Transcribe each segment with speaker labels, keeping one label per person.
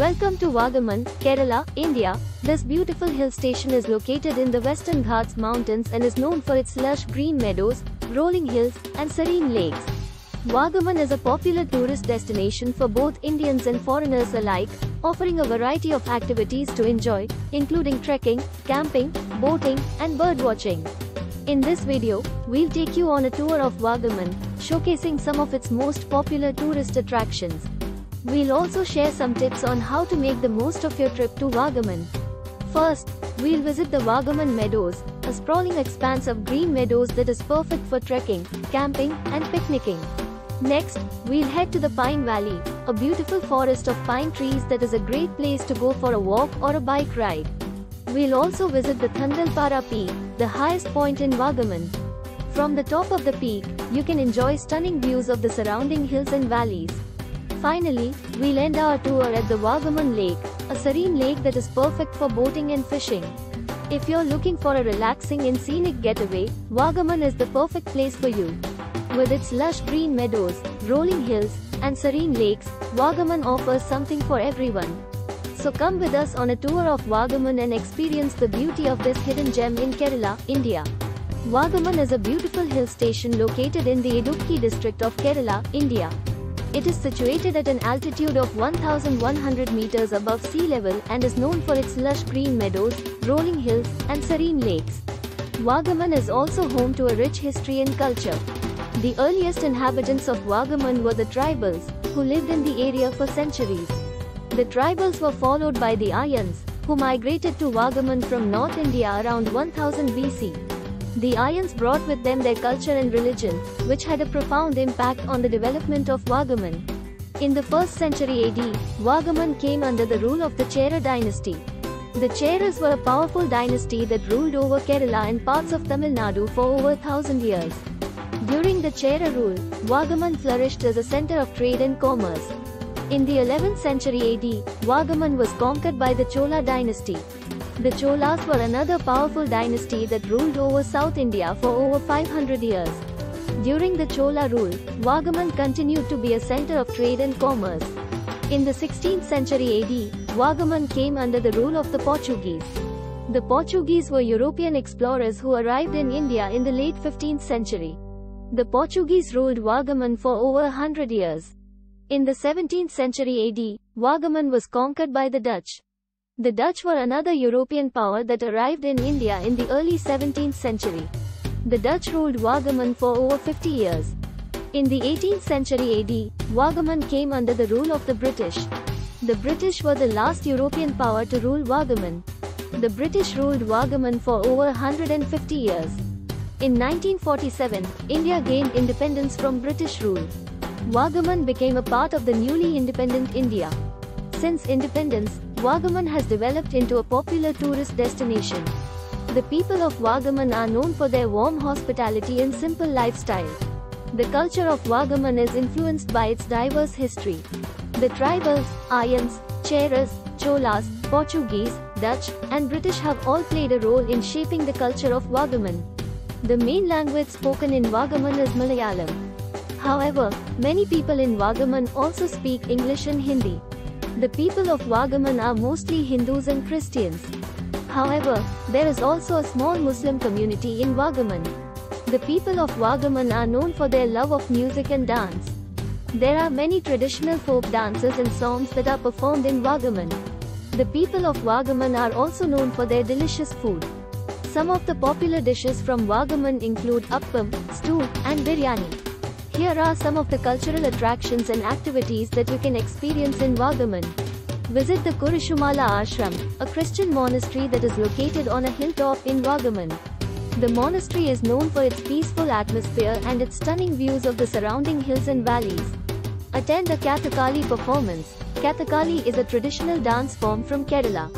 Speaker 1: Welcome to Vagamon, Kerala, India. This beautiful hill station is located in the Western Ghats Mountains and is known for its lush green meadows, rolling hills, and serene lakes. Vagamon is a popular tourist destination for both Indians and foreigners alike, offering a variety of activities to enjoy, including trekking, camping, boating, and birdwatching. In this video, we'll take you on a tour of Vagamon, showcasing some of its most popular tourist attractions. We'll also share some tips on how to make the most of your trip to Vagamon. First, we'll visit the Vagamon Meadows, a sprawling expanse of green meadows that is perfect for trekking, camping, and picnicking. Next, we'll head to the Pine Valley, a beautiful forest of pine trees that is a great place to go for a walk or a bike ride. We'll also visit the Thangalpara Peak, the highest point in Vagamon. From the top of the peak, you can enjoy stunning views of the surrounding hills and valleys. Finally, we'll end our tour at the Vagamon Lake, a serene lake that is perfect for boating and fishing. If you're looking for a relaxing and scenic getaway, Vagamon is the perfect place for you. With its lush green meadows, rolling hills, and serene lakes, Vagamon offers something for everyone. So come with us on a tour of Vagamon and experience the beauty of this hidden gem in Kerala, India. Vagamon is a beautiful hill station located in the Idukki district of Kerala, India. It is situated at an altitude of 1100 meters above sea level and is known for its lush green meadows, rolling hills, and serene lakes. Vagamon is also home to a rich history and culture. The earliest inhabitants of Vagamon were the tribals, who lived in the area for centuries. The tribals were followed by the Aryans, who migrated to Vagamon from North India around 1000 BC. The Aryans brought with them their culture and religion, which had a profound impact on the development of Vagamon. In the 1st century AD, Vagamon came under the rule of the Chera dynasty. The Cheras were a powerful dynasty that ruled over Kerala and parts of Tamil Nadu for over a thousand years. During the Chera rule, Vagamon flourished as a center of trade and commerce. In the 11th century AD, Vagamon was conquered by the Chola dynasty. The Cholas were another powerful dynasty that ruled over South India for over 500 years. During the Chola rule, Vagamon continued to be a center of trade and commerce. In the 16th century AD, Vagamon came under the rule of the Portuguese. The Portuguese were European explorers who arrived in India in the late 15th century. The Portuguese ruled Vagamon for over hundred years. In the 17th century AD, Vagamon was conquered by the Dutch. The Dutch were another European power that arrived in India in the early 17th century. The Dutch ruled Vagamon for over 50 years. In the 18th century AD, Vagamon came under the rule of the British. The British were the last European power to rule Vagamon. The British ruled Vagamon for over 150 years. In 1947, India gained independence from British rule. Vagamon became a part of the newly independent India. Since independence, Vagamon has developed into a popular tourist destination. The people of Vagamon are known for their warm hospitality and simple lifestyle. The culture of Vagamon is influenced by its diverse history. The tribals, Aryans, Cheras, Cholas, Portuguese, Dutch, and British have all played a role in shaping the culture of Vagamon. The main language spoken in Vagamon is Malayalam. However, many people in Vagamon also speak English and Hindi. The people of Vagamon are mostly Hindus and Christians. However, there is also a small Muslim community in Vagamon. The people of Vagamon are known for their love of music and dance. There are many traditional folk dances and songs that are performed in Vagamon. The people of Vagamon are also known for their delicious food. Some of the popular dishes from Vagamon include appam, stew, and biryani. Here are some of the cultural attractions and activities that you can experience in Vagamon. Visit the Kurishumala Ashram, a Christian monastery that is located on a hilltop in Vagamon. The monastery is known for its peaceful atmosphere and its stunning views of the surrounding hills and valleys. Attend a Kathakali performance. Kathakali is a traditional dance form from Kerala.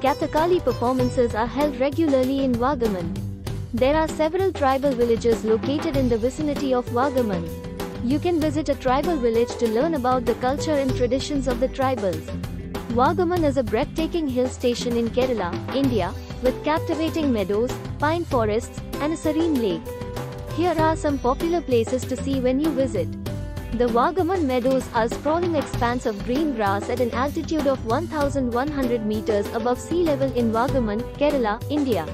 Speaker 1: Kathakali performances are held regularly in Vagamon. There are several tribal villages located in the vicinity of Vagamon. You can visit a tribal village to learn about the culture and traditions of the tribals. Vagamon is a breathtaking hill station in Kerala, India, with captivating meadows, pine forests, and a serene lake. Here are some popular places to see when you visit. The Vagamon Meadows are sprawling expanse of green grass at an altitude of 1,100 meters above sea level in Vagamon, Kerala, India.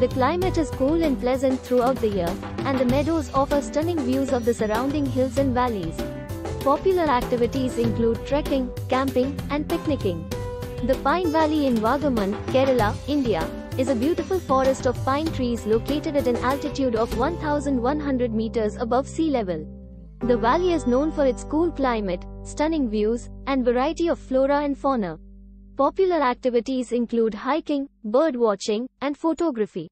Speaker 1: The climate is cool and pleasant throughout the year, and the meadows offer stunning views of the surrounding hills and valleys. Popular activities include trekking, camping, and picnicking. The Pine Valley in Vagamon, Kerala, India, is a beautiful forest of pine trees located at an altitude of 1,100 meters above sea level. The valley is known for its cool climate, stunning views, and variety of flora and fauna. Popular activities include hiking, bird watching, and photography.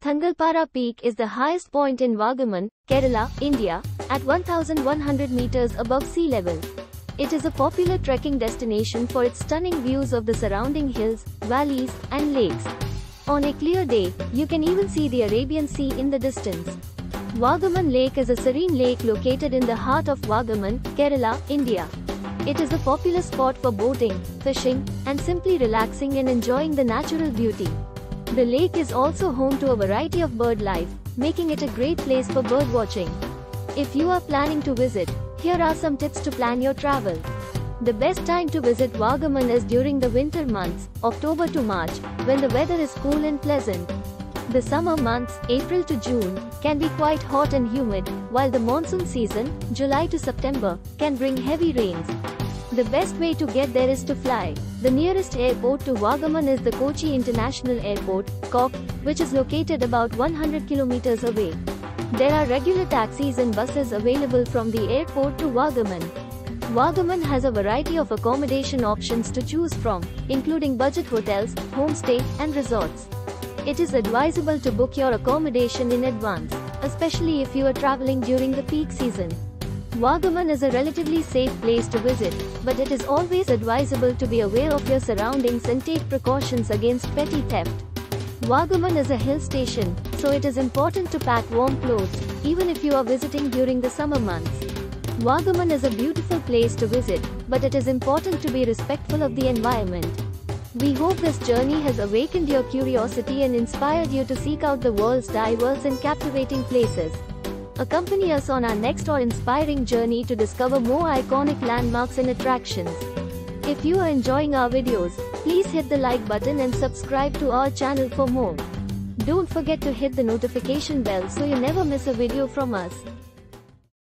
Speaker 1: Thangalpara Peak is the highest point in Vagamon, Kerala, India, at 1100 meters above sea level. It is a popular trekking destination for its stunning views of the surrounding hills, valleys, and lakes. On a clear day, you can even see the Arabian Sea in the distance. Vagamon Lake is a serene lake located in the heart of Vagamon, Kerala, India. It is a popular spot for boating, fishing, and simply relaxing and enjoying the natural beauty. The lake is also home to a variety of bird life, making it a great place for bird watching. If you are planning to visit, here are some tips to plan your travel. The best time to visit Vagamon is during the winter months, October to March, when the weather is cool and pleasant. The summer months, April to June, can be quite hot and humid, while the monsoon season, July to September, can bring heavy rains. The best way to get there is to fly. The nearest airport to Vagamon is the Kochi International Airport, KOC, which is located about 100 kilometers away. There are regular taxis and buses available from the airport to Vagamon. Vagamon has a variety of accommodation options to choose from, including budget hotels, homestay, and resorts. It is advisable to book your accommodation in advance, especially if you are traveling during the peak season. Vagamon is a relatively safe place to visit, but it is always advisable to be aware of your surroundings and take precautions against petty theft. Vagamon is a hill station, so it is important to pack warm clothes, even if you are visiting during the summer months. Vagamon is a beautiful place to visit, but it is important to be respectful of the environment. We hope this journey has awakened your curiosity and inspired you to seek out the world's diverse and captivating places. Accompany us on our next or inspiring journey to discover more iconic landmarks and attractions. If you are enjoying our videos, please hit the like button and subscribe to our channel for more. Don't forget to hit the notification bell so you never miss a video from us.